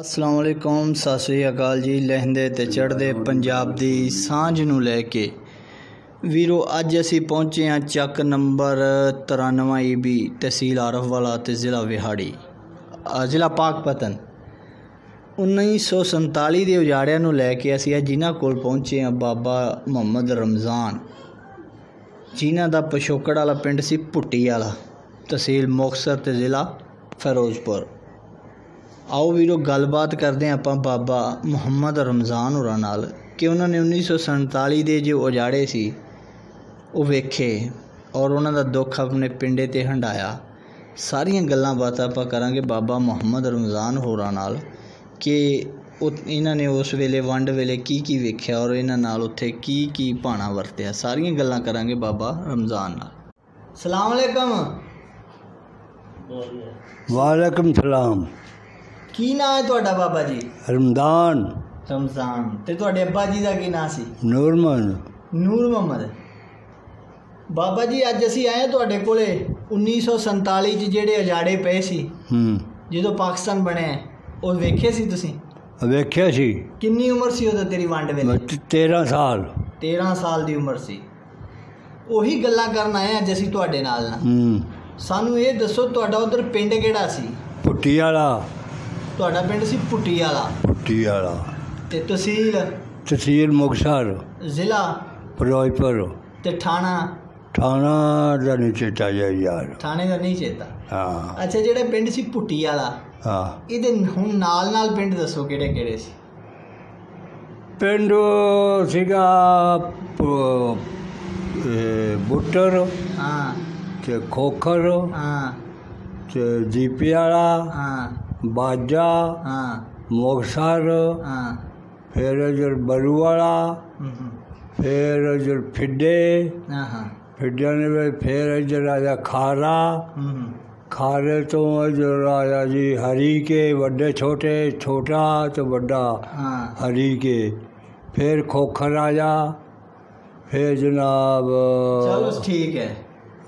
ਅਸਲਾਮ ਵਾਲੇਕੁਮ ਸਤਿ ਸ੍ਰੀ ਅਕਾਲ ਜੀ। ਲਹਿੰਦੇ ਤੇ ਚੜ੍ਹਦੇ ਪੰਜਾਬ ਦੀ ਸਾਂਝ ਨੂੰ ਲੈ ਕੇ। ਵੀਰੋ, ਅੱਜ ਅਸੀਂ ਪਹੁੰਚੇ ਹਾਂ ਚੱਕ ਨੰਬਰ 93 ਈਬੀ ਤਹਿਸੀਲ ਆਰਫਵਾਲਾ ਤੇ ਜ਼ਿਲ੍ਹਾ ਵਿਹਾੜੀ ਜ਼ਿਲ੍ਹਾ ਪਾਕਪਤਨ 1947 ਦੇ ਉਜਾੜਿਆਂ ਨੂੰ ਲੈ ਕੇ ਅਸੀਂ ਅੱਜ ਜਿਨ੍ਹਾਂ ਕੋਲ ਪਹੁੰਚੇ ਹਾਂ ਬਾਬਾ ਮੁਹੰਮਦ ਰਮਜ਼ਾਨ। ਜਿਨ੍ਹਾਂ ਦਾ ਪਸ਼ੋਕੜ ਵਾਲਾ ਪਿੰਡ ਸੀ ਭੁੱਟੀ ਵਾਲਾ, ਤਹਿਸੀਲ ਮੁਕਤਸਰ ਤੇ ਜ਼ਿਲ੍ਹਾ ਫਿਰੋਜ਼ਪੁਰ। ਆਓ ਵੀਰੋ ਗੱਲਬਾਤ ਕਰਦੇ ਹਾਂ ਆਪਾਂ ਬਾਬਾ ਮੁਹੰਮਦ ਰਮਜ਼ਾਨ ਹੋਰਾਂ ਨਾਲ ਕਿ ਉਹਨਾਂ ਨੇ 1947 ਦੇ ਜੋ ਉਜਾੜੇ ਸੀ ਉਹ ਵੇਖੇ ਔਰ ਉਹਨਾਂ ਦਾ ਦੁੱਖ ਆਪਣੇ ਪਿੰਡੇ ਤੇ ਹੰਡਾਇਆ। ਸਾਰੀਆਂ ਗੱਲਾਂ ਬਾਤਾਂ ਆਪਾਂ ਕਰਾਂਗੇ ਬਾਬਾ ਮੁਹੰਮਦ ਰਮਜ਼ਾਨ ਹੋਰਾਂ ਨਾਲ ਕਿ ਉਹ ਇਹਨਾਂ ਨੇ ਉਸ ਵੇਲੇ ਵੰਡ ਵੇਲੇ ਕੀ ਕੀ ਵੇਖਿਆ ਔਰ ਇਹਨਾਂ ਨਾਲ ਉੱਥੇ ਕੀ ਕੀ ਭਾਣਾ ਵਰਤਿਆ। ਸਾਰੀਆਂ ਗੱਲਾਂ ਕਰਾਂਗੇ ਬਾਬਾ ਰਮਜ਼ਾਨ ਨਾਲ। ਸਲਾਮ ਅਲੈਕਮ। ਵਾਲੇਕਮ ਸਲਾਮ। ਕੀ ਨਾਂ ਹੈ ਤੁਹਾਡਾ ਬਾਬਾ ਜੀ? ਰਮਦਾਨ। ਰਮਜ਼ਾਨ। ਤੇ ਤੁਹਾਡੇ ਅੱਬਾ ਜੀ ਦਾ ਕੀ ਨਾਂ ਸੀ? ਨੂਰਮਨ ਨੂਰ ਮੁਹੰਮਦ। ਬਾਬਾ ਜੀ ਅੱਜ ਅਸੀਂ ਆਏ ਹਾਂ ਤੁਹਾਡੇ ਕੋਲੇ 1947 ਚ ਜਿਹੜੇ ਉਜਾੜੇ ਪਏ ਸੀ। ਹੂੰ। ਜਦੋਂ ਪਾਕਿਸਤਾਨ ਬਣਿਆ ਉਹ ਵੇਖੇ ਸੀ ਤੁਸੀਂ? ਵੇਖਿਆ ਸੀ। ਕਿੰਨੀ ਉਮਰ ਸੀ ਉਦੋਂ ਤੇਰੀ ਵੰਡ ਵੇਲੇ? ਤੇ- 13 ਸਾਲ। 13 ਸਾਲ ਦੀ ਉਮਰ ਸੀ। ਉਹੀ ਗੱਲਾਂ ਕਰਨ ਆਏ ਹਾਂ ਅੱਜ ਅਸੀਂ ਤੁਹਾਡੇ ਨਾਲ ਨਾ। ਹੂੰ। ਸਾਨੂੰ ਇਹ ਦੱਸੋ ਤੁਹਾਡਾ ਉਧਰ ਪਿੰਡ ਕਿਹੜਾ ਸੀ? ਪੁੱਟੀ ਵਾਲਾ। ਤੁਹਾਡਾ ਪਿੰਡ ਸੀ ਪੁੱਟੀ ਵਾਲਾ? ਪੁੱਟੀ ਵਾਲਾ। ਤੇ ਤਹਿਸੀਲ ਤਹਿਸੀਲ ਮੁਕਤਸਰ। ਜ਼ਿਲ੍ਹਾ? ਫਿਰੋਜ਼ਪੁਰ। ਤੇ ਥਾਣਾ? ਥਾਣਾ ਦਾ ਨਹੀਂ ਚੇਤਾ ਯਾਰ। ਥਾਣੇ ਦਾ ਨਹੀਂ ਚੇਤਾ? ਹਾਂ। ਅੱਛਾ ਜਿਹੜਾ ਪਿੰਡ ਸੀ ਪੁੱਟੀ ਵਾਲਾ ਹਾਂ। ਇਹਦੇ ਹੁਣ ਨਾਲ ਨਾਲ ਪਿੰਡ ਦੱਸੋ ਕਿਹੜੇ ਕਿਹੜੇ ਸੀ? ਪਿੰਡ ਸੀਗਾ ਬੁੱਟਰ ਹਾਂ। ਤੇ ਖੋਖਰ ਹਾਂ। ਤੇ ਜੀਪੀ ਵਾਲਾ ਹਾਂ। ਬਾਜਾ ਹਾਂ ਮੁਕਤਸਰ ਹਾਂ ਫਿਰ ਜਰ ਬਰੂ ਵਾਲਾ ਹਮ, ਹਮ, ਫਿਰ ਜਰ ਫਿੱਡੇ ਹਾਂ ਹਾਂ ਫਿੱਡਿਆਂ ਦੇ ਵਿੱਚ ਫਿਰ ਇੱਧਰ ਆਇਆ ਖਾਰਾ ਹਮ, ਹਮ, ਖਾਰੇ ਤੋਂ ਇੱਧਰ ਆਇਆ ਜੀ ਹਰੀ ਕੇ ਵੱਡੇ ਛੋਟੇ ਛੋਟਾ ਤੇ ਵੱਡਾ ਹਾਂ ਹਰੀ ਕੇ ਫਿਰ ਖੋਖਰ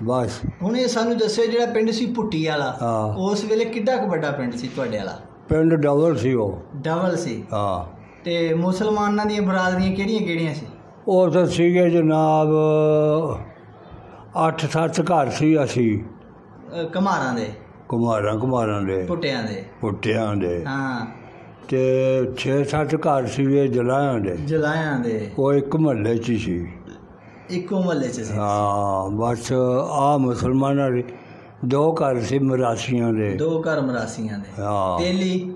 ਬਸ। ਹੁਣ ਇਹ ਸਾਨੂੰ ਦੱਸਿਓ ਜਿਹੜਾ ਪਿੰਡ ਸੀ ਪੁੱਟੀ ਵਾਲਾ ਹਾਂ। ਉਸ ਵੇਲੇ ਕਿੱਡਾ ਕੁ ਵੱਡਾ ਪਿੰਡ ਸੀ ਤੁਹਾਡੇ ਵਾਲਾ? ਪਿੰਡ ਡਬਲ ਸੀ ਉਹ। ਡਬਲ ਸੀ? ਹਾਂ। ਤੇ ਮੁਸਲਮਾਨਾਂ ਦੀਆਂ ਬਰਾਦਰੀਆਂ ਕਿਹੜੀਆਂ ਕਿਹੜੀਆਂ ਸੀ? ਉਹ ਤਾਂ ਸੀਗੇ ਜਨਾਬ ਅੱਠ ਸੱਤ ਘਰ ਸੀ ਅਸੀਂ। ਅ, ਘਮਾਰਾਂ ਦੇ? ਕੁਮਾਰਾਂ ਕੁਮਾਰਾਂ ਦੇ। ਪੁੱਟਿਆਂ ਦੇ? ਪੁੱਟਿਆਂ ਦੇ। ਹਾਂ। ਤੇ 6-7 ਘਰ ਸੀਗੇ ਜਲਾਇਆਂ ਦੇ। ਜਲਾਇਆਂ ਦੇ। ਉਹ ਇੱਕ ਮਹੱਲੇ 'ਚ ਹੀ ਸੀ। ਇੱਕੋ ਮਹੱਲੇ 'ਚ ਸੀ। ਹਾਂ ਬਸ ਆ ਮੁਸਲਮਾਨਾਂ ਦੇ ਦੋ ਘਰ ਸੀ ਮਰਾਸੀਆਂ ਦੇ। ਦੋ ਘਰ ਮਰਾਸੀਆਂ ਦੇ। ਹਾਂ। ਤੇਲੀ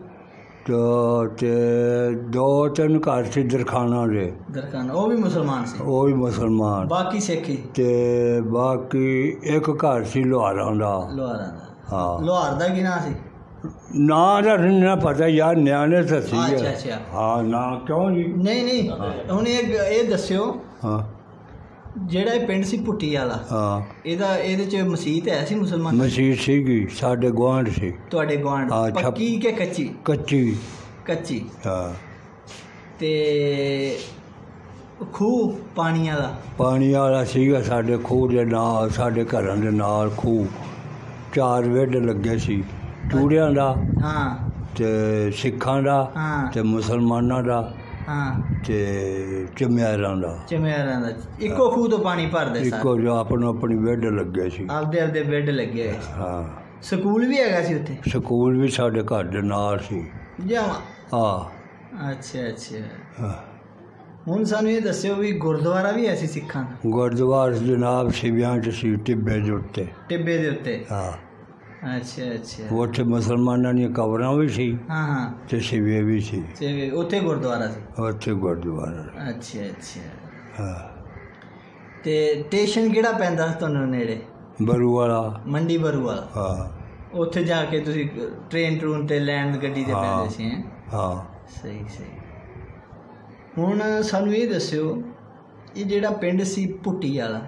ਤੇ ਤੇ ਦੋ ਤਿੰਨ ਘਰ ਸੀ ਦਰਖਾਨਾਂ ਦੇ। ਦਰਕਾਨ ਉਹ ਵੀ ਮੁਸਲਮਾਨ ਸੀ? ਉਹ ਵੀ ਮੁਸਲਮਾਨ। ਬਾਕੀ ਸਿੱਖੀ? ਤੇ ਬਾਕੀ ਇੱਕ ਘਰ ਸੀ ਲੋਹਾਰਾਂ ਦਾ। ਲੋਹਾਰਾਂ ਦਾ। ਹਾਂ। ਲੋਹਾਰ ਦਾ ਕੀ ਨਾਂ ਸੀ? ਨਾਂ ਦਾ ਨਾ ਪਤਾ ਯਾਰ ਨਿਆਣੇ ਤਾਂ ਸੀ। ਅੱਛਾ ਅੱਛਾ। ਹਾਂ ਨਾ ਕਿਉਂ ਜੀ ਨਹੀਂ ਨਹੀਂ। ਹੁਣ ਇਹ ਇਹ ਦੱਸਿਓ। ਹਾਂ। ਜਿਹੜਾ ਇਹ ਪਿੰਡ ਸੀ ਪੁੱਟੀ ਵਾਲਾ ਹਾਂ। ਇਹਦਾ ਇਹਦੇ ਚ ਮਸਜਿਦ ਹੈ ਸੀ ਮੁਸਲਮਾਨ? ਮਸੀਤ ਸੀਗੀ ਸਾਡੇ ਗੁਆਂਢ ਸੀ। ਤੁਹਾਡੇ ਗਵਾਂਢ ਹਾਂ, ਛੱਪ- ਪੱਕੀ ਕਿ ਕੱਚੀ? ਕੱਚੀ। ਕੱਚੀ। ਹਾਂ। ਤੇ ਖੂਹ ਪਾਣੀ ਵਾਲਾ? ਪਾਣੀ ਵਾਲਾ ਸੀਗਾ ਸਾਡੇ ਖੂਹ ਦੇ ਨਾਲ ਸਾਡੇ ਘਰਾਂ ਦੇ ਨਾਲ ਖੂਹ। ਚਾਰ ਵੇਡ ਲੱਗੇ ਸੀ ਚੂੜਿਆਂ ਦਾ ਹਾਂ। ਤੇ ਸਿੱਖਾਂ ਦਾ ਹਾਂ। ਤੇ ਮੁਸਲਮਾਨਾਂ ਦਾ। ਹਾਂ। ਤੇ ਚਮਿਆਰਾਂ ਦਾ ਚਮਿਆਰਾਂ ਦਾ ਇੱਕੋ ਖੂਹ ਤੋਂ ਪਾਣੀ ਭਰਦੇ ਸਾਰੇ ਇੱਕੋ ਜੋ ਆਪਣੋ ਆਪਣੀ ਵੇਡ ਲੱਗੇ ਸੀ। ਆਪਦੇ ਆਪਦੇ ਬੈੱਡ ਲੱਗੇ ਹੋਏ ਸੀ। ਹਾਂ। ਸਕੂਲ ਵੀ ਹੈਗਾ ਸੀ ਉੱਥੇ? ਸਕੂਲ ਵੀ ਸਾਡੇ ਘਰ ਦੇ ਨਾਲ ਸੀ। ਜਾਵਾਂ ਹਾਂ। ਅੱਛਾ ਅੱਛਾ। ਹਾਂ। ਹੁਣ ਸਾਨੂੰ ਇਹ ਦੱਸਿਓ ਵੀ ਗੁਰਦੁਆਰਾ ਵੀ ਹੈ ਸੀ ਸਿੱਖਾਂ ਦਾ? ਗੁਰਦੁਆਰਾ ਜਨਾਬ ਸਿਵਿਆਂ ਚ ਸੀ ਟਿੱਬੇ ਦੇ ਉੱਤੇ। ਟਿੱਬੇ ਦੇ ਉੱਤੇ? ਹਾਂ। ਅੱਛਾ ਅੱਛਾ। ਉੱਥੇ ਮੁਸਲਮਾਨਾਂ ਦੀਆਂ ਕਬਰਾਂ ਵੀ ਸੀ ਹਾਂ ਹਾਂ। ਤੇ ਸਿਵੇ ਵੀ ਸੀ। ਤੇ ਉੱਥੇ ਗੁਰਦੁਆਰਾ ਸੀ? ਉੱਥੇ ਗੁਰਦੁਆਰਾ। ਅੱਛਾ ਅੱਛਾ। ਹਾਂ। ਤੇ ਸਟੇਸ਼ਨ ਕਿਹੜਾ ਪੈਂਦਾ ਸੀ ਤੁਹਾਨੂੰ ਨੇੜੇ? ਬਰੂ ਵਾਲਾ ਮੰਡੀ ਬਰੂ ਵਾਲਾ ਹਾਂ। ਉੱਥੇ ਜਾ ਕੇ ਤੁਸੀਂ ਟ੍ਰੇਨ ਟਰੂਨ ਤੇ ਲੈਂਡ ਗੱਡੀ ਤੇ ਹਾਂ। ਪੈਂਦੇ ਸੀ ਹੈਂ? ਹਾਂ। ਸਹੀ ਸਹੀ। ਹੁਣ ਸਾਨੂੰ ਇਹ ਦੱਸਿਓ ਇਹ ਜਿਹੜਾ ਪਿੰਡ ਸੀ ਪੁੱਟੀ ਵਾਲਾ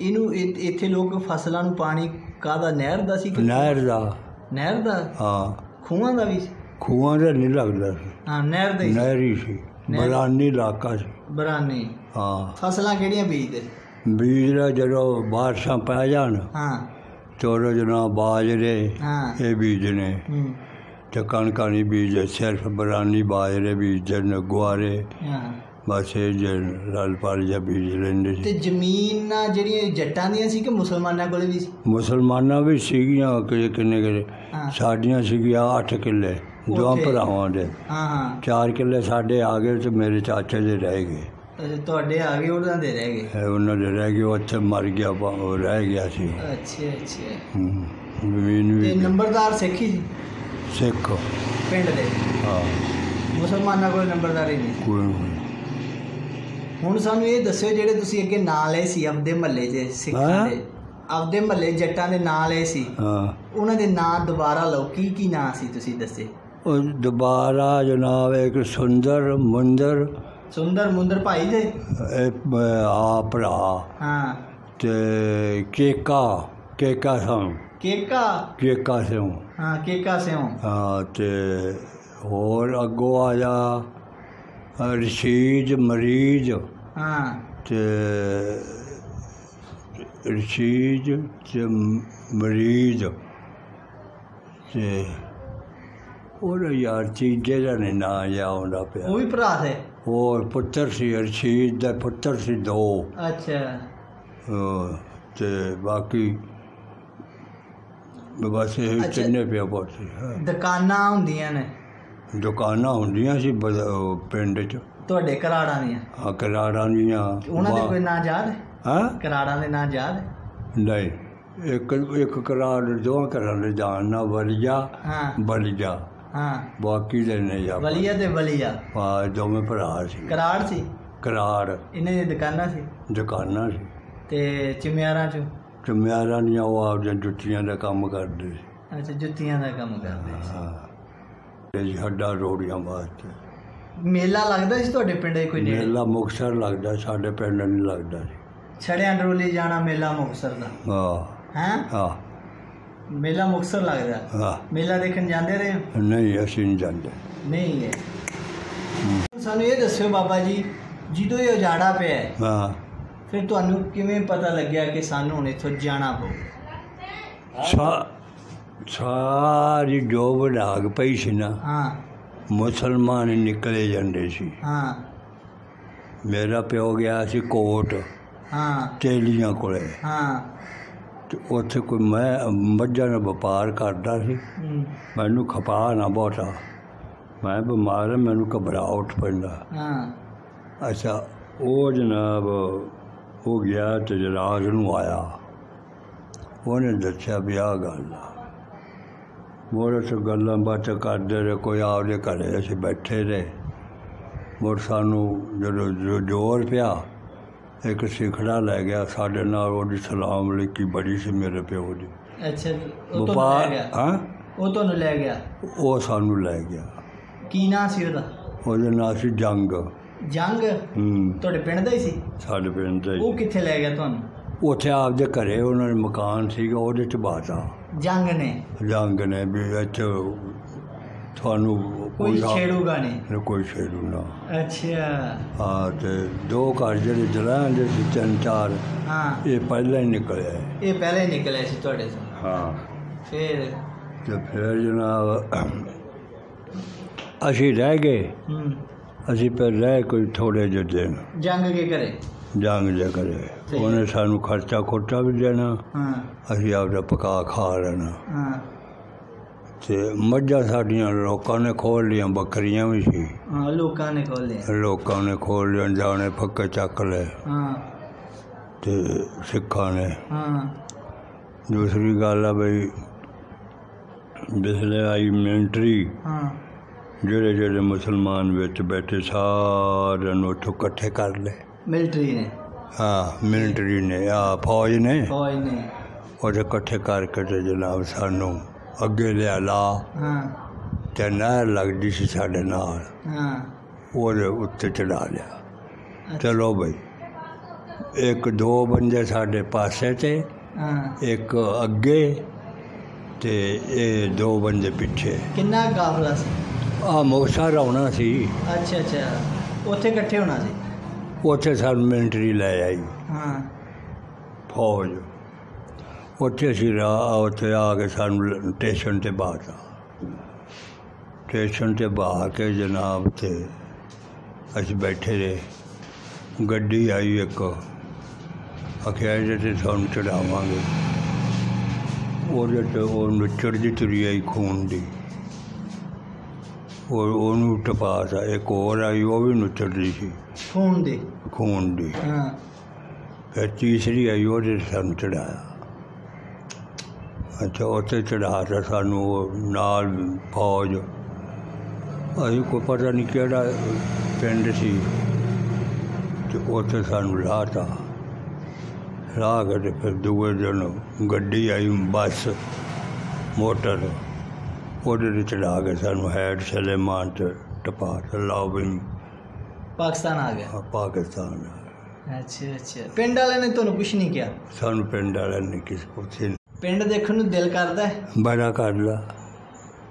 ਇਹਨੂੰ ਇ- ਇੱਥੇ ਲੋਕ ਫਸਲਾਂ ਨੂੰ ਪਾਣੀ ਕਾਹਦਾ? ਨਹਿਰ ਦਾ ਸੀ ਕਿ ਨਹਿਰ ਦਾ। ਨਹਿਰ ਦਾ? ਹਾਂ। ਖੂਹਾਂ ਦਾ ਵੀ ਸੀ? ਖੂਹਾਂ ਦਾ ਨਹੀਂ ਲੱਗਦਾ ਸੀ। ਹਾਂ ਨਹਿਰ ਦਾ ਹੀ ਸੀ। ਨਹਿਰੀ ਸੀ। ਬਰਾਨੀ ਇਲਾਕਾ ਸੀ। ਬਰਾਨੀ। ਹਾਂ। ਫਸਲਾਂ ਕਿਹੜੀਆਂ ਬੀਜਦੇ? ਬੀਜ ਦਾ ਜਦੋਂ ਬਾਰਿਸ਼ਾਂ ਪੈ ਜਾਣ ਹਾਂ। ਤੋਰੋ ਜਨਾ ਬਾਜਰੇ ਹਾਂ। ਇਹ ਬੀਜਣੇ। ਹੂੰ। ਤੇ ਕਣਕਾਂ ਨਹੀਂ ਬੀਜਦੇ ਸਿਰਫ ਬਰਾਨੀ ਬਾਜਰੇ ਬੀਜਦੇ ਨੇ ਗੁਆਰੇ। ਹਾਂ। ਬਸ ਇਹ ਜੇ ਰਲ ਪਲ ਜਿਹਾ ਬੀਜ ਲੈਂਦੇ ਤੇ ਸੀ ਜ਼ਮੀਨਾਂ ਜਿਹੜੀਆਂ ਜੱਟਾਂ ਦੀਆਂ ਸੀ ਕਿ ਮੁਸਲਮਾਨਾਂ ਕੋਲ ਵੀ ਸੀ? ਮੁਸਲਮਾਨਾਂ ਵੀ ਸੀਗੀਆਂ ਕਿ ਕਿੰਨੇ ਹਾਂ। ਸਾਡੀਆਂ ਸੀਗੀਆਂ 8 ਕਿੱਲੇ ਦੋਹਾਂ? ਭਰਾਵਾਂ ਦੇ। ਹਾਂ ਹਾਂ। 4 ਕਿੱਲੇ ਸਾਡੇ ਆ ਗਏ ਤੇ ਮੇਰੇ ਚਾਚੇ ਦੇ ਰਹਿ ਗਏ। ਅੱਛਾ ਤੁਹਾਡੇ ਆ ਗਏ ਉਹਨਾਂ ਦੇ ਰਹਿ ਗਏ? ਉਹਨਾਂ ਦੇ ਰਹਿ ਗਏ ਉਹ ਉੱਥੇ ਮਰ ਗਿਆ ਉਹ ਰਹਿ ਗਿਆ ਸੀ। ਅੱਛਾ ਅੱਛਾ। ਹੂੰ। ਜ਼ਮੀਨ ਤੇ ਵੀ ਨੰਬਰਦਾਰ ਸਿੱਖੀ ਸੀ? ਸਿੱਖ। ਪਿੰਡ ਦੇ? ਹਾਂ। ਮੁਸਲਮਾਨਾਂ ਕੋਲ ਨੰਬਰਦਾਰ ਹੀ ਨਹੀਂ ਕੋਈ। ਹੁਣ ਸਾਨੂੰ ਇਹ ਦੱਸਿਓ ਜਿਹੜੇ ਤੁਸੀਂ ਅੱਗੇ ਨਾਂ ਲਏ ਸੀ ਆਪਦੇ ਮਹੱਲੇ 'ਚ ਸਿੱਖਾਂ? ਦੇ। ਆਪਦੇ ਮਹੱਲੇ ਜੱਟਾਂ ਦੇ ਨਾਂ ਲਏ ਸੀ। ਹਾਂ। ਉਹਨਾਂ ਦੇ ਨਾਂ ਦੁਬਾਰਾ ਲਓ। ਕੀ ਕੀ ਨਾਂ ਸੀ ਤੁਸੀਂ ਦੱਸੇ? ਉਹ ਦੁਬਾਰਾ ਜਨਾਬ ਇੱਕ ਸੁੰਦਰ ਮੁੰਦਰ। ਸੁੰਦਰ ਮੁੰਦਰ ਭਾਈ ਦੇ ਆ ਭਰਾ। ਹਾਂ। ਤੇ ਕੇਕਾ ਕੇਕਾ ਸਾਂ ਕੇਕਾ? ਕੇਕਾ ਸਿਉ ਹਾਂ ਕੇਕਾ ਸਿਓ ਹਾਂ ਤੇ ਹੋਰ ਅੱਗੋਂ ਆ ਜਾ ਰਸ਼ੀਦ ਮਰੀਜ਼। ਹਾਂ ਤੇ ਰਸ਼ੀਦ ਤੇ ਮ- ਮਰੀਜ਼ ਤੇ ਉਹ ਯਾਰ ਚੀਜ਼ੇ ਦਾ ਨਹੀਂ ਨਾਂ ਆ ਆਉਂਦਾ ਪਿਆ ਉਹ ਵੀ ਭਰਾ ਥੇ ਹੋਰ ਪੁੱਤਰ ਸੀ ਰਸ਼ੀਦ ਦਾ ਪੁੱਤਰ ਸੀ ਦੋ ਅੱਛਾ ਅਹ ਤੇ ਬਾਕੀ ਬਸ ਇਹ ਅੱਛਾ। ਤਿੰਨੇ ਪਿਆ ਪੁੱਤ ਸੀ ਹਾਂ। ਦੁਕਾਨਾਂ ਹੁੰਦੀਆਂ ਤੁਹਾਡੇ ਕਰਾੜਾਂ ਦੀਆਂ। ਆ ਕਰਾੜਾਂ ਦੀਆਂ। ਉਹਨਾਂ ਦੇ ਕੋਈ ਨਾਂ ਯਾਦ? ਹੈ? ਹਾਂ ਕਰਾੜਾਂ ਦੇ ਨਾਂ ਯਾਦ? ਹੈ ਨਹੀਂ। ਇੱਕ ਇੱਕ ਕਰਾੜ ਦੋਵਾਂ ਘਰਾਂ ਦੇ ਜਾਣ ਨਾ ਵਲੀਆ ਹਾਂ। ਬਲੀਆ। ਹਾਂ। ਬਾਕੀ ਦੇ ਨੇ ਜਾ ਵਲੀਆ ਤੇ ਵਲੀਆ। ਆ ਦੋਵੇਂ ਭਰਾ ਸੀ। ਕਰਾੜ ਸੀ? ਕਰਾੜ ਇਹਨਾਂ ਦੀਆਂ ਦੁਕਾਨਾਂ ਸੀ? ਦੁਕਾਨਾਂ ਸੀ। ਤੇ ਚਿਮਿਆਰਾਂ ਚ? ਤੇ ਮਿਆਰਾਂ ਦੀਆਂ ਉਹ ਆਪਦੀਆਂ ਜੁੱਤੀਆਂ ਦਾ ਕੰਮ ਕਰਦੇ ਸੀ। ਅੱਛਾ ਜੁੱਤੀਆਂ ਦਾ ਕੰਮ ਕਰਦੇ ਸੀ। ਹਾਂ। ਤੇ ਹੱਡਾਂ ਰੋੜੀਆਂ ਵਾਸਤੇ। ਮੇਲਾ ਲੱਗਦਾ ਸੀ ਤੁਹਾਡੇ ਪਿੰਡ 'ਚ ਕੋਈ ਨੇੜੇ? ਮੇਲਾ ਮੁਕਤਸਰ ਲੱਗਦਾ ਸਾਡੇ ਪਿੰਡ ਨਹੀਂ ਲੱਗਦਾ ਸੀ ਛੜਿਆਂ ਡਰੋਲੀ ਜਾਣਾ ਮੇਲਾ ਮੁਕਤਸਰ ਦਾ। ਹਾਂ। ਹੈ? ਹਾਂ। ਮੇਲਾ ਮੁਕਤਸਰ ਲੱਗਦਾ? ਹਾਂ। ਮੇਲਾ ਦੇਖਣ ਜਾਂਦੇ ਰਹੇ ਹੋ? ਨਹੀਂ ਅਸੀਂ ਨਹੀਂ ਜਾਂਦੇ। ਨਹੀਂ ਹੈ। ਸਾਨੂੰ ਇਹ ਦੱਸਿਓ ਬਾਬਾ ਜੀ ਜਦੋਂ ਇਹ ਉਜਾੜਾ ਪਿਆ ਹੈ, ਹਾਂ। ਫਿਰ ਤੁਹਾਨੂੰ ਕਿਵੇਂ ਪਤਾ ਲੱਗਿਆ ਕਿ ਸਾਨੂੰ ਹੁਣ ਇੱਥੋਂ ਜਾਣਾ ਪਊ? ਸਾ ਸਾਰੀ ਜੋ ਵਡਾਗ ਪਈ ਸੀ ਨਾ। ਹਾਂ। ਮੁਸਲਮਾਨ ਹੀ ਨਿਕਲੇ ਜਾਂਦੇ ਸੀ। ਹਾਂ। ਮੇਰਾ ਪਿਓ ਗਿਆ ਸੀ ਕੋਟ ਹਾਂ। ਤੇਲੀਆਂ ਕੋਲੇ। ਹਾਂ। ਤੇ ਉੱਥੇ ਕੋਈ ਮੈਂ ਮੱਝਾਂ ਦਾ ਵਪਾਰ ਕਰਦਾ ਸੀ। ਮੈਨੂੰ ਖਪਾ ਨਾ ਬਹੁਤਾ। ਮੈਂ ਬਿਮਾਰ ਹਾਂ ਮੈਨੂੰ ਘਬਰਾਹਟ ਪੈਂਦਾ। ਹਾਂ। ਅੱਛਾ ਉਹ ਜਨਾਬ ਉਹ ਗਿਆ ਤੇ ਜਰਾਜ ਨੂੰ ਆਇਆ। ਉਹਨੇ ਦੱਸਿਆ ਵੀ ਆਹ ਗੱਲ ਆ। ਮੋਰੇ ਤੋਂ ਗੱਲਾਂ ਬਾਤਾਂ ਕਰਦੇ ਰਹੇ ਕੋਈ ਆਪਦੇ ਘਰੇ ਅਸੀਂ ਬੈਠੇ ਰਹੇ। ਮੋਰ ਸਾਨੂੰ ਜਦੋਂ ਜ਼ੋਰ ਪਿਆ ਇੱਕ ਸਿਖੜਾ ਲੈ ਗਿਆ ਸਾਡੇ ਨਾਲ ਉਹਦੀ ਸਲਾਮ ਅਲੈਕੀ ਬੜੀ ਸੀ ਮੇਰੇ ਪਿਓ ਦੀ। ਅੱਛਾ ਜੀ, ਉਹ ਤੁਹਾਨੂੰ ਲੈ ਗਿਆ? ਹਾਂ? ਉਹ ਤੁਹਾਨੂੰ ਲੈ ਗਿਆ? ਉਹ ਸਾਨੂੰ ਲੈ ਗਿਆ। ਕੀ ਨਾਂ ਸੀ ਉਹਦਾ? ਉਹਦੇ ਨਾਲ ਸੀ ਜੰਗ। ਜੰਗ? ਹੂੰ। ਤੁਹਾਡੇ ਪਿੰਡ ਦਾ ਹੀ ਸੀ? ਸਾਡੇ ਪਿੰਡ ਦਾ ਹੀ। ਉਹ ਕਿੱਥੇ ਲੈ ਗਿਆ ਤੁਹਾਨੂੰ? ਉੱਥੇ ਆਪਦੇ ਘਰੇ ਉਹਨਾਂ ਦੇ ਮਕਾਨ ਸੀਗਾ ਉਹਦੇ ਚ ਬਾਤਾ। ਜੰਗ ਨੇ। ਜੰਗ ਨੇ ਵੀ ਇੱਥੇ ਤੁਹਾਨੂੰ ਕੋਈ ਛੇੜੂਗਾ ਨਹੀਂ। ਨੇ ਕੋਈ ਛੇੜੂ ਨਾ ਅੱਛਾ। ਹਾਂ ਤੇ ਦੋ ਘਰ ਜਿਹੜੇ ਜਲਾਂ ਦੇ ਸੀ ਤਿੰਨ ਚਾਰ ਹਾਂ। ਇਹ ਪਹਿਲਾਂ ਹੀ ਨਿਕਲਿਆ। ਇਹ ਪਹਿਲੇ ਨਿਕਲਿਆ ਸੀ ਤੁਹਾਡੇ ਤੋਂ। ਹਾਂ। ਫਿਰ? ਤੇ ਫਿਰ ਜਨਾਬ ਅਸੀਂ ਰਹਿ ਗਏ। ਹੂੰ। ਅਸੀਂ ਫਿਰ ਰਹਿ ਕੋਈ ਥੋੜੇ ਜਿਹੇ ਦਿਨ। ਜੰਗ ਕੇ ਕਰੇ ਜੰਗ ਜੇ ਕਰੇ ਠੀਕ। ਉਹਨੇ ਸਾਨੂੰ ਖਰਚਾ ਖੋਟਾ ਵੀ ਦੇਣਾ ਹਾਂ ਅਸੀਂ ਆਪਦਾ ਪਕਾ ਖਾ ਲੈਣਾ ਹਾਂ ਤੇ ਮੱਝਾਂ ਸਾਡੀਆਂ ਲੋਕਾਂ ਨੇ ਖੋਲ ਲੀਆਂ ਬੱਕਰੀਆਂ ਵੀ ਸੀ ਹਾਂ ਲੋਕਾਂ ਨੇ ਖੋਲੇ ਲੋਕਾਂ ਨੇ ਖੋਲ ਲਿਆ ਜਾਣੇ ਪੱਕੇ ਚੱਕ ਲਏ ਹਾਂ ਤੇ ਸਿੱਖਾਂ ਨੇ ਹਾਂ ਦੂਸਰੀ ਗੱਲ ਆ ਬਈ ਬਿਸਲੇ ਆਈ ਮਿਲਟਰੀ ਹਾਂ ਜਿਹੜੇ ਜਿਹੜੇ ਮੁਸਲਮਾਨ ਵਿੱਚ ਬੈਠੇ ਸਾਰਿਆਂ ਨੂੰ ਉੱਥੋਂ ਇਕੱਠੇ ਕਰ ਲਏ ਮਿਲਟਰੀ ਨੇ। ਹਾਂ ਮਿਲਟਰੀ ਨੇ ਆ ਫੌਜ ਨੇ। ਫੌਜ ਨੇ। ਉਹਦੇ ਇਕੱਠੇ ਕਰਕੇ ਤੇ ਜਨਾਬ ਸਾਨੂੰ ਅੱਗੇ ਲਿਆ ਲਾ ਹਾਂ। ਤੇ ਨਹਿਰ ਲੱਗਦੀ ਸੀ ਸਾਡੇ ਨਾਲ। ਹਾਂ। ਉਹਦੇ ਉੱਤੇ ਚੜਾ ਲਿਆ। ਚਲੋ ਬਈ। ਇੱਕ ਦੋ ਬੰਦੇ ਸਾਡੇ ਪਾਸੇ ਤੇ ਹਾਂ। ਇੱਕ ਅੱਗੇ ਤੇ ਇਹ ਦੋ ਬੰਦੇ ਪਿੱਛੇ। ਕਿੰਨਾ ਕਾਫਲਾ ਸੀ? ਆ ਮੁਕਤਸਰ ਆਉਣਾ ਸੀ। ਅੱਛਾ ਅੱਛਾ। ਉੱਥੇ ਇਕੱਠੇ ਹੋਣਾ ਸੀ? ਉੱਥੇ ਸਾਨੂੰ ਮਿਲਟਰੀ ਲੈ ਆਈ ਹਾਂ ਫੌਜ ਉੱਥੇ ਅਸੀਂ ਰਾਹ ਉੱਥੇ ਆ ਕੇ ਸਾਨੂੰ ਲ- ਸਟੇਸ਼ਨ ਤੇ ਬਾਤਾ ਸਟੇਸ਼ਨ ਤੇ ਬਹਾ ਕੇ ਜਨਾਬ ਤੇ ਅਸੀਂ ਬੈਠੇ ਰਹੇ ਗੱਡੀ ਆਈ ਇੱਕ ਆਖਿਆ ਇਹਦੇ ਤੇ ਸਾਨੂੰ ਚੜਾਵਾਂਗੇ ਉਹਦੇ ਤੇ ਉਹ ਨੁੱਚੜਦੀ ਤੁਰੀ ਆਈ ਖੂਨ ਦੀ ਉਹ ਉਹਨੂੰ ਟਪਾਤਾ ਇੱਕ ਹੋਰ ਆਈ ਉਹ ਵੀ ਨੁੱਚੜਦੀ ਸੀ ਫੋਨ ਦੇ। ਖੂਨ ਦੀ। ਹਾਂ। ਫਿਰ ਤੀਸਰੀ ਆਈ ਉਹਦੇ ਤੇ ਸਾਨੂੰ ਚੜਾਇਆ। ਅੱਛਾ ਉੱਥੇ ਚੜਾਤਾ ਸਾਨੂੰ ਉਹ ਨਾਲ ਫੌਜ। ਅਸੀਂ ਕੋਈ ਪਤਾ ਨਹੀਂ ਕਿਹੜਾ ਪਿੰਡ ਸੀ। ਤੇ ਉੱਥੇ ਸਾਨੂੰ ਲਾਤਾ। ਲਾ ਕੇ ਤੇ ਫਿਰ ਦੂਏ ਦਿਨ ਗੱਡੀ ਆਈ ਬੱਸ ਮੋਟਰ। ਉਹਦੇ ਤੇ ਚੜਾ ਕੇ ਸਾਨੂੰ ਹੈਡ ਸਲੇਮਾਨ ਤੇ ਟਪਾ ਤੇ ਲਾਓ ਵੀ ਪਾਕਿਸਤਾਨ ਆ ਗਿਆ। ਪਾਕਿਸਤਾਨ ਅੱਛਾ ਅੱਛਾ। ਪਿੰਡ ਵਾਲਿਆਂ ਨੇ ਤੁਹਾਨੂੰ ਕੁਝ ਨਹੀਂ ਕਿਹਾ? ਸਾਨੂੰ ਪਿੰਡ ਵਾਲਿਆਂ ਨੇ ਕਿਸ ਪੁੱਛੇ ਪਿੰਡ ਦੇਖਣ ਨੂੰ ਦਿਲ ਕਰਦਾ ਹੈ? ਬੜਾ ਕਰ ਲਾ।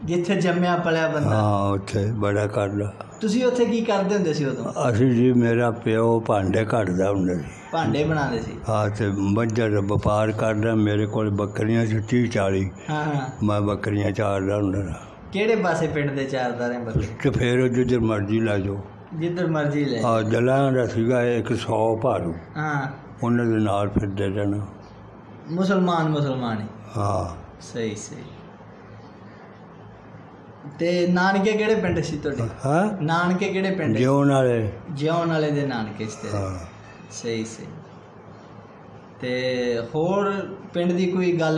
ਜਿੱਥੇ ਜੰਮਿਆ ਪਲਿਆ ਬੰਦਾ। ਹਾਂ ਉੱਥੇ ਬੜਾ ਕਰ ਲਾ। ਤੁਸੀਂ ਉੱਥੇ ਕੀ ਕਰਦੇ ਹੁੰਦੇ ਸੀ ਉਦੋਂ? ਅਸੀਂ ਜੀ ਮੇਰਾ ਪਿਓ ਭਾਂਡੇ ਕੱਢਦਾ ਹੁੰਦਾ ਸੀ। ਭਾਂਡੇ ਬਣਾਉਂਦੇ ਸੀ? ਹਾਂ ਤੇ ਮੱਝਾਂ ਦਾ ਵਪਾਰ ਕਰਦਾ। ਮੇਰੇ ਕੋਲ ਬੱਕਰੀਆਂ ਸੀ ਤੀਹ ਚਾਲੀ। ਹਾਂ ਹਾਂ। ਮੈਂ ਬੱਕਰੀਆਂ ਚਾਰਦਾ ਹੁੰਦਾ। ਕਿਹੜੇ ਪਾਸੇ ਪਿੰਡ ਦੇ ਚਾਰਦਾਰ ਹੈ ਬੱਕਰੇ? ਤੇ ਫਿਰ ਜਿੱਧਰ ਮਰਜ਼ੀ ਲੈ ਜਾਓ। ਜਿੱਧਰ ਮਰਜ਼ੀ ਲੈ ਆ ਜਲਾਂ ਦਾ ਸੀਗਾ ਇੱਕ 100 ਭਾਰੂ। ਹਾਂ। ਉਹਨਾਂ ਦੇ ਨਾਲ ਫਿਰਦੇ ਰਹਿਣਾ ਮੁਸਲਮਾਨ ਮੁਸਲਮਾਨ ਹੀ। ਹਾਂ। ਸਹੀ ਸਹੀ। ਤੇ ਨਾਨਕੇ ਕਿਹੜੇ ਪਿੰਡ ਸੀ ਤੁਹਾਡੇ? ਹਾਂ? ਨਾਨਕੇ ਕਿਹੜੇ ਪਿੰਡ ਜਿਉਣ ਵਾਲੇ। ਜਿਉਣ ਵਾਲੇ ਦੇ ਨਾਨਕੇ ਸੀ ਤੇਰੇ। ਹਾਂ। ਸਹੀ ਸਹੀ। ਤੇ ਹੋਰ ਪਿੰਡ ਦੀ ਕੋਈ ਗੱਲ